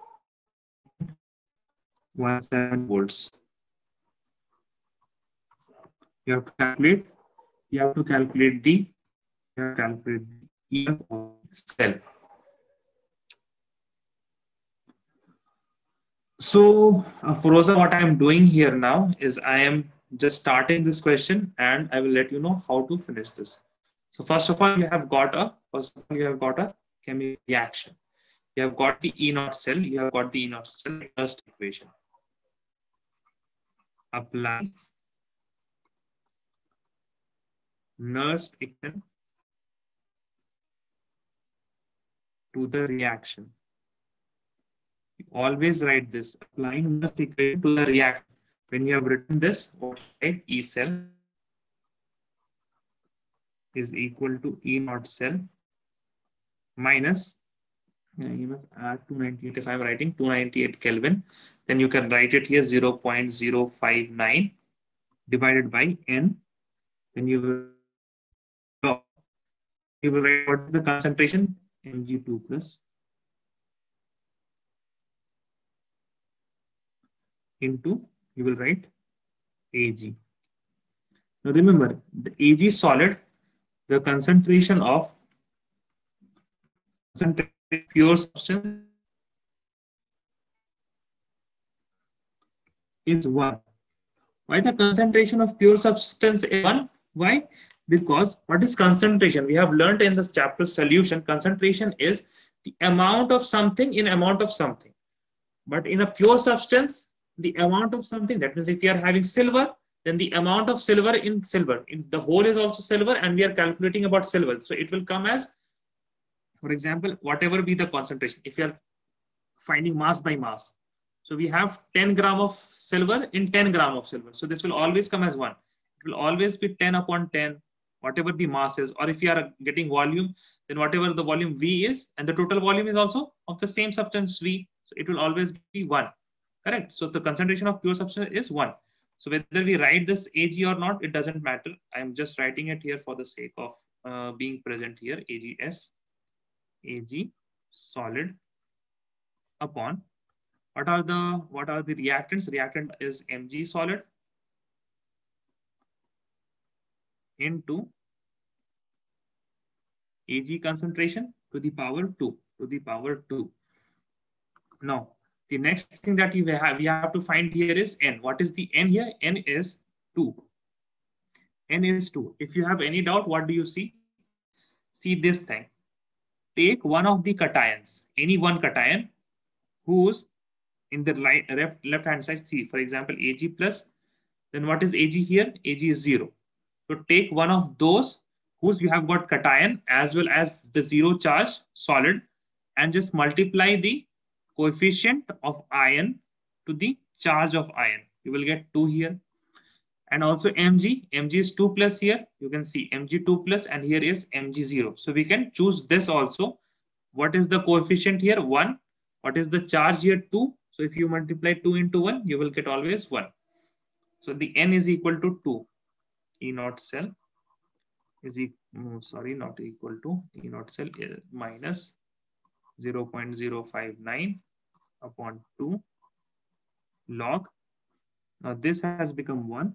17 volts. You have to calculate, you have to calculate the, you have to calculate the of cell. So, uh, what I am doing here now is I am just starting this question and I will let you know how to finish this. So first of all, you have got a, first of all, you have got a chemical reaction. You have got the E naught cell, you have got the E naught cell first equation. Apply Nernst equation to the reaction. You always write this, applying Nernst equation to the reaction. When you have written this, write E cell is equal to E naught cell minus you must add 298 if I'm writing 298 Kelvin, then you can write it here 0 0.059 divided by N. Then you will, you will write what is the concentration Mg2 plus into you will write Ag. Now remember the Ag solid, the concentration of pure substance is 1. Why the concentration of pure substance is 1? Why? Because what is concentration? We have learned in this chapter solution, concentration is the amount of something in amount of something. But in a pure substance, the amount of something, that means if you are having silver, then the amount of silver in silver, in the whole is also silver and we are calculating about silver. So it will come as for example, whatever be the concentration, if you are finding mass by mass, so we have 10 gram of silver in 10 gram of silver. So this will always come as one. It will always be 10 upon 10, whatever the mass is, or if you are getting volume, then whatever the volume V is, and the total volume is also of the same substance V. So it will always be one, correct? So the concentration of pure substance is one. So whether we write this Ag or not, it doesn't matter. I'm just writing it here for the sake of uh, being present here, AGS Ag solid upon what are the what are the reactants? Reactant is Mg solid into Ag concentration to the power 2 to the power 2. Now, the next thing that you have we have to find here is n. What is the n here? n is 2. n is 2. If you have any doubt, what do you see? See this thing. Take one of the cations, any one cation, who's in the right, left, left hand side, see, for example, Ag plus, then what is Ag here? Ag is 0. So take one of those whose you have got cation as well as the zero charge solid and just multiply the coefficient of ion to the charge of ion. You will get 2 here. And also Mg, Mg is 2 plus here. You can see Mg 2 plus and here is Mg 0. So we can choose this also. What is the coefficient here? 1. What is the charge here? 2. So if you multiply 2 into 1, you will get always 1. So the n is equal to 2. E naught cell is equal, oh, sorry, not equal to E naught cell uh, minus 0 0.059 upon 2 log. Now this has become 1.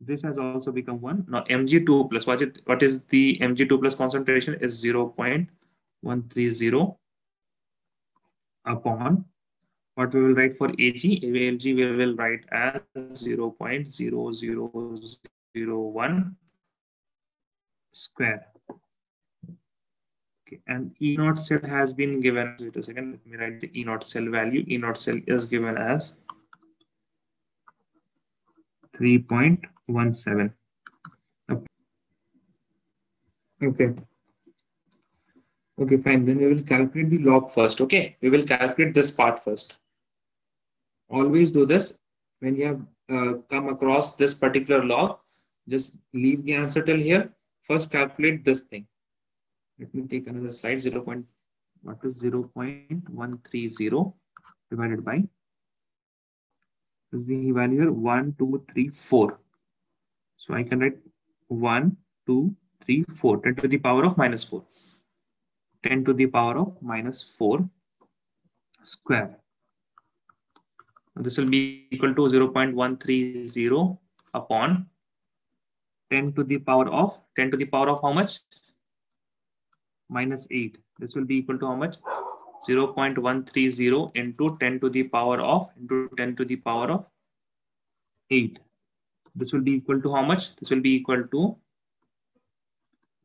This has also become 1. Now Mg2 plus, what, it, what is the Mg2 plus concentration is 0 0.130 upon what we will write for Ag, Ag we will write as 0 0.0001 square. Okay, and E naught cell has been given, wait a second, let me write the E naught cell value. E naught cell is given as 3.17. Okay. Okay, fine. Then we will calculate the log first. Okay, we will calculate this part first. Always do this when you have uh, come across this particular log. Just leave the answer till here. First, calculate this thing. Let me take another slide. 0. Point, what is 0 0.130 divided by is the value here 1, 2, 3, 4. So I can write 1, 2, 3, 4, 10 to the power of minus 4. 10 to the power of minus 4 square. This will be equal to 0 0.130 upon 10 to the power of 10 to the power of how much? Minus 8. This will be equal to how much? 0 0.130 into 10 to the power of into 10 to the power of 8. This will be equal to how much? This will be equal to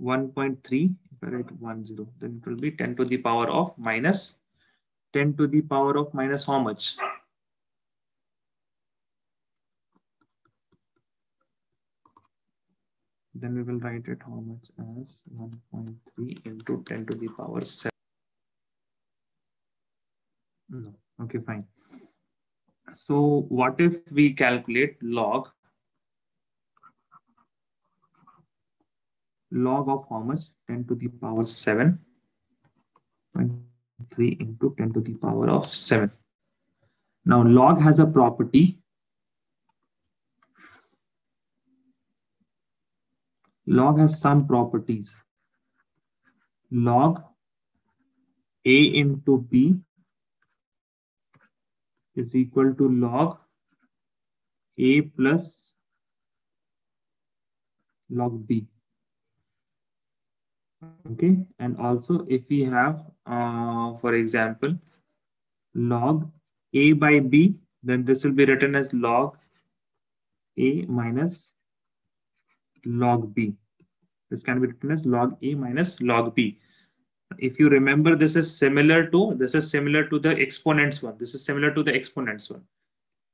1.3 if I write 1 0 then it will be 10 to the power of minus 10 to the power of minus how much? Then we will write it how much as 1.3 into 10 to the power 7. No. Okay, fine. So what if we calculate log log of how much 10 to the power 7 3 into 10 to the power of 7 now log has a property log has some properties log a into b is equal to log a plus log b. Okay, and also if we have, uh, for example, log a by b, then this will be written as log a minus log b. This can be written as log a minus log b if you remember, this is similar to, this is similar to the exponents one. This is similar to the exponents one.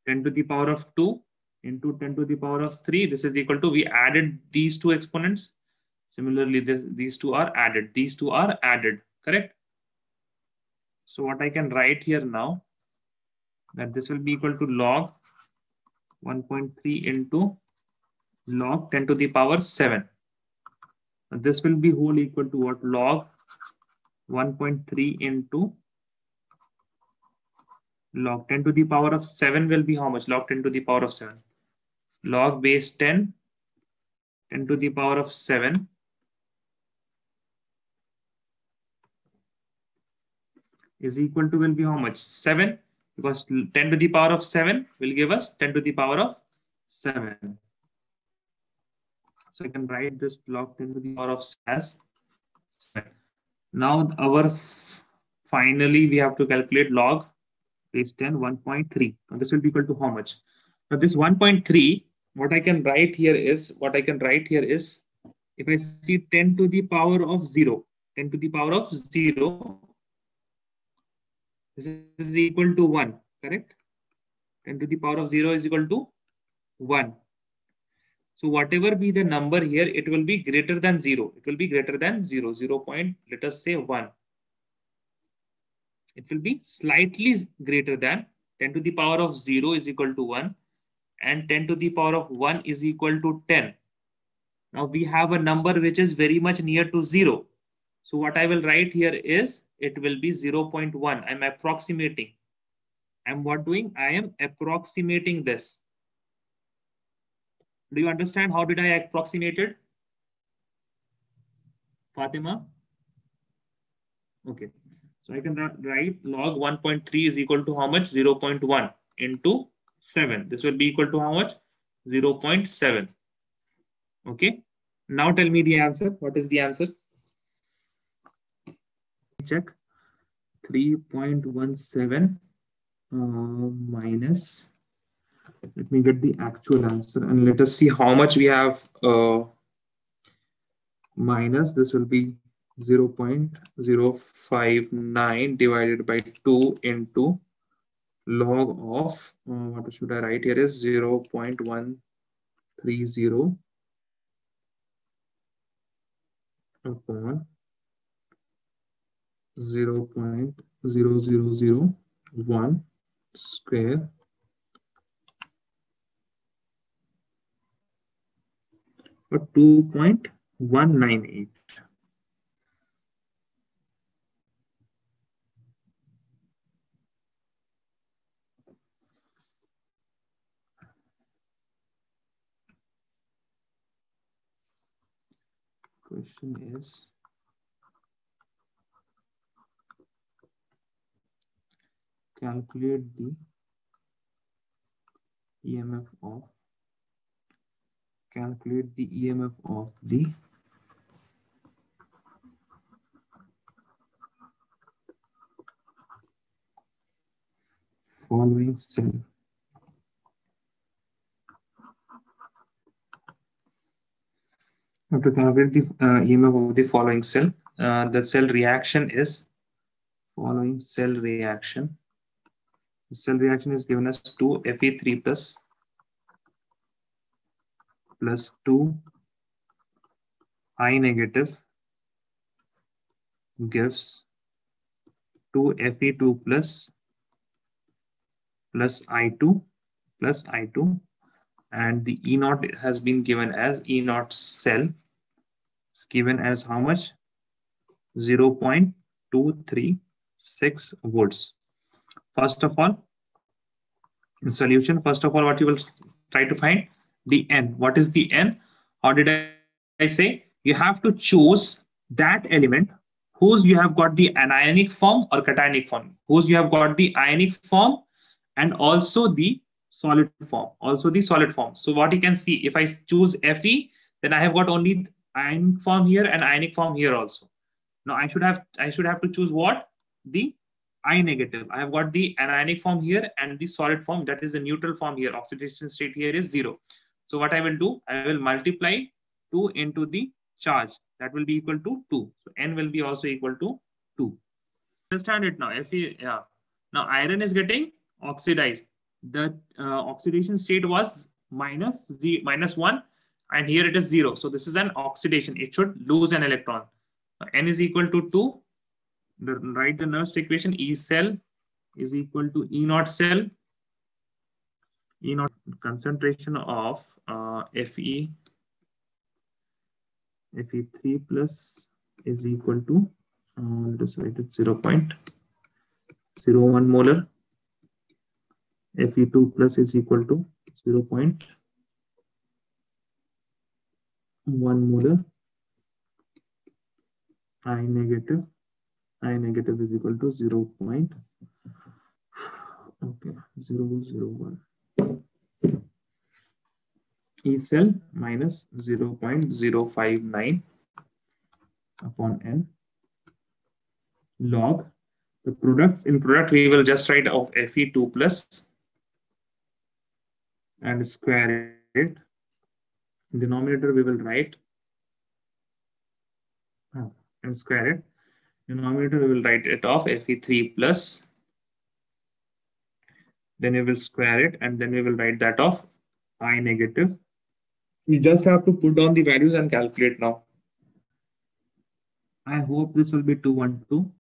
10 to the power of 2 into 10 to the power of 3. This is equal to, we added these two exponents. Similarly, this, these two are added. These two are added, correct? So what I can write here now, that this will be equal to log 1.3 into log 10 to the power 7. This will be whole equal to what? Log 1.3 into log 10 to the power of 7 will be how much? Log 10 to the power of 7. Log base 10, 10 to the power of 7. is equal to will be how much? 7 because 10 to the power of 7 will give us 10 to the power of 7. So I can write this log 10 to the power of as 7. Now our finally we have to calculate log base 10 1.3. Now this will be equal to how much? Now this 1.3 what I can write here is, what I can write here is, if I see 10 to the power of 0, 10 to the power of 0, this is equal to 1, correct? 10 to the power of 0 is equal to 1. So whatever be the number here, it will be greater than 0. It will be greater than 0, 0 point, let us say 1. It will be slightly greater than 10 to the power of 0 is equal to 1 and 10 to the power of 1 is equal to 10. Now we have a number which is very much near to 0. So what I will write here is it will be 0 0.1. I'm approximating. I'm what doing? I am approximating this. Do you understand how did I approximate it? Fatima? Okay. So I can write log 1.3 is equal to how much? 0 0.1 into 7. This will be equal to how much? 0 0.7. Okay. Now tell me the answer. What is the answer? Check. 3.17 uh, minus. Let me get the actual answer and let us see how much we have uh, minus. This will be 0 0.059 divided by 2 into log of, uh, what should I write here is 0 0.130 upon 0 0.0001 square or 2.198. Question is calculate the EMF of calculate the EMF of the following cell. To calculate the uh, EMF of the following cell. Uh, the cell reaction is following cell reaction. The cell reaction is given as 2 Fe3 plus plus 2 I negative gives 2 Fe2 plus plus I2 plus I2 and the E naught has been given as E naught cell. is given as how much? 0 0.236 volts. First of all, in solution, first of all, what you will try to find the N. What is the N? How did I say? You have to choose that element whose you have got the anionic form or cationic form, whose you have got the ionic form and also the solid form, also the solid form. So what you can see, if I choose Fe, then I have got only ionic form here and ionic form here also. Now I should have I should have to choose what the I negative. I have got the anionic form here and the solid form that is the neutral form here. Oxidation state here is zero. So what I will do, I will multiply 2 into the charge. That will be equal to 2. So N will be also equal to 2. Understand it now. If you, yeah. Now iron is getting oxidized. The uh, oxidation state was minus z minus 1 and here it is 0. So this is an oxidation. It should lose an electron. N is equal to 2. The, write the Nernst equation E cell is equal to E naught cell E naught concentration of uh, Fe Fe3 plus is equal to uh, let us write it 0 0.01 molar. Fe2 plus is equal to 0 0.1 molar. I negative. I negative is equal to 0. Point, okay, 0, 0, 1. E cell minus 0 0.059 upon n log the products in product we will just write of Fe2 plus and square it. Denominator we will write oh, and square it. Denominator we will write it off Fe3 plus. Then we will square it and then we will write that of I negative. We just have to put down the values and calculate now. I hope this will be 212.